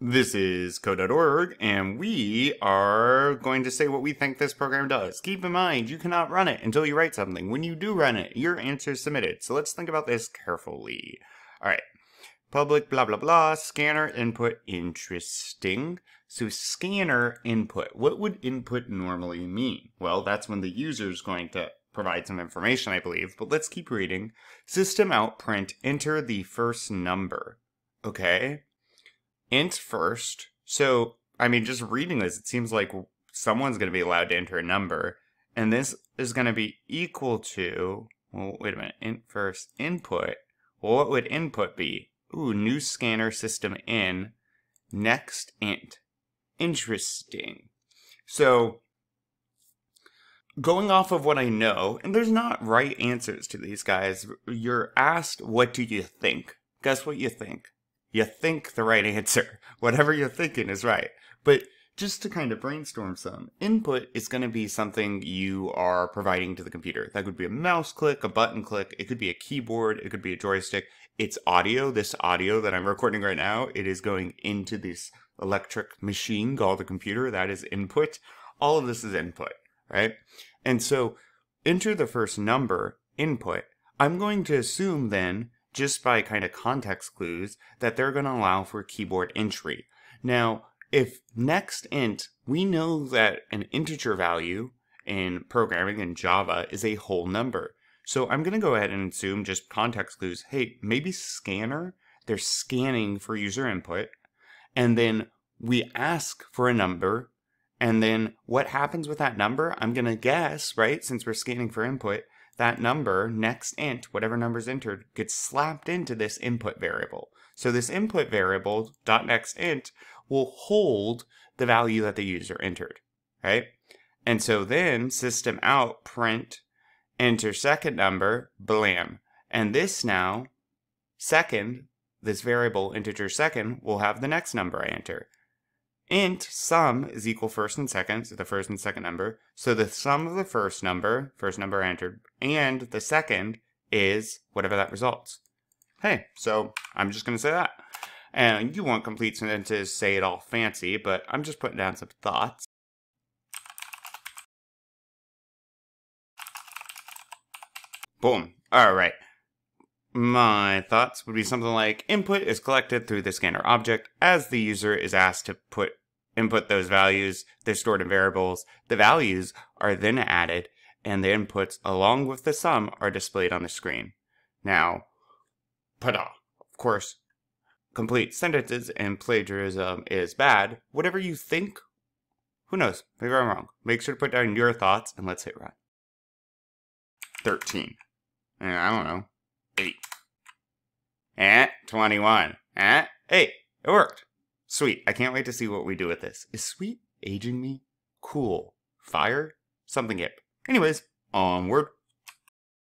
This is code.org, and we are going to say what we think this program does. Keep in mind, you cannot run it until you write something. When you do run it, your answer is submitted. So let's think about this carefully. All right. Public blah blah blah, scanner input, interesting. So scanner input, what would input normally mean? Well, that's when the user is going to provide some information, I believe, but let's keep reading. System out print, enter the first number. Okay int first. So, I mean, just reading this, it seems like someone's going to be allowed to enter a number. And this is going to be equal to, well, wait a minute, int first, input. Well, what would input be? Ooh, new scanner system in, next int. Interesting. So, going off of what I know, and there's not right answers to these guys, you're asked, what do you think? Guess what you think? You think the right answer. Whatever you're thinking is right. But just to kind of brainstorm some, input is going to be something you are providing to the computer. That could be a mouse click, a button click, it could be a keyboard, it could be a joystick. It's audio. This audio that I'm recording right now, it is going into this electric machine called the computer. That is input. All of this is input, right? And so enter the first number, input. I'm going to assume then just by kind of context clues that they're going to allow for keyboard entry. Now, if next int, we know that an integer value in programming in Java is a whole number. So I'm going to go ahead and assume just context clues. Hey, maybe scanner, they're scanning for user input. And then we ask for a number. And then what happens with that number? I'm going to guess, right? Since we're scanning for input, that number, next int, whatever number is entered, gets slapped into this input variable. So this input variable, dot next int, will hold the value that the user entered, right? And so then system out print enter second number, blam. And this now, second, this variable integer second, will have the next number I enter int sum is equal first and second, so the first and second number. So the sum of the first number, first number entered, and the second is whatever that results. Hey, so I'm just going to say that. And you want complete sentences, say it all fancy, but I'm just putting down some thoughts. Boom. All right. My thoughts would be something like input is collected through the scanner object as the user is asked to put input those values. They're stored in variables. The values are then added and the inputs along with the sum are displayed on the screen. Now, pada. Of course, complete sentences and plagiarism is bad. Whatever you think, who knows? Maybe I'm wrong. Make sure to put down your thoughts and let's hit run. 13. And I don't know. 8. And 21. And 8. It worked. Sweet. I can't wait to see what we do with this. Is sweet aging me? Cool. Fire? Something hip. Anyways, onward.